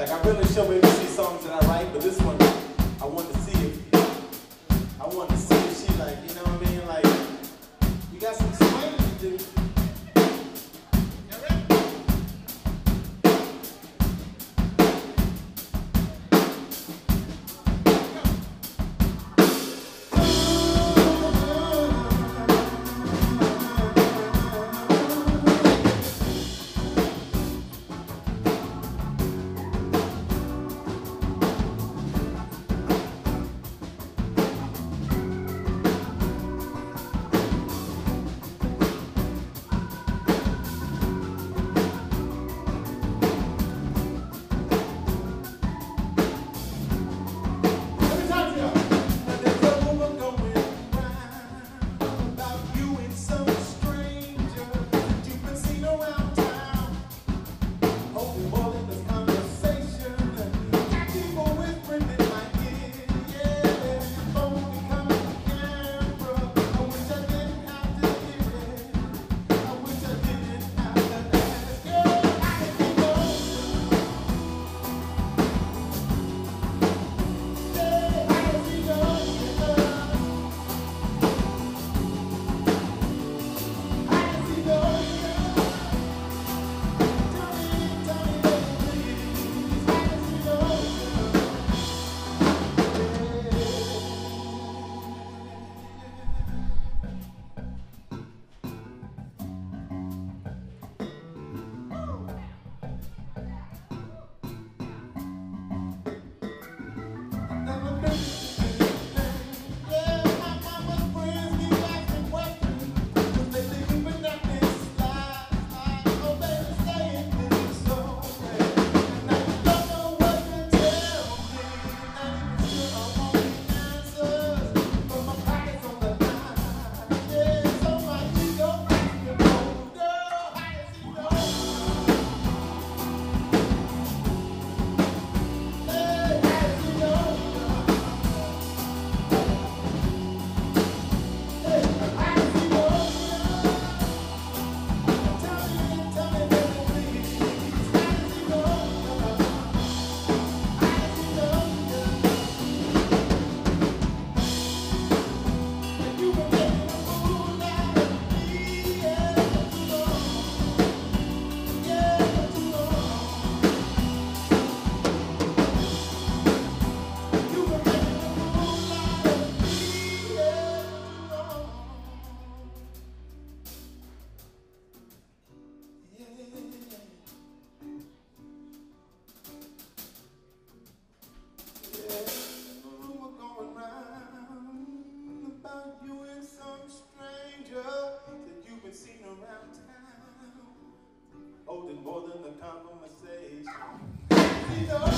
Like I really show maybe see songs that I write, but this one I want to see if I want to see holding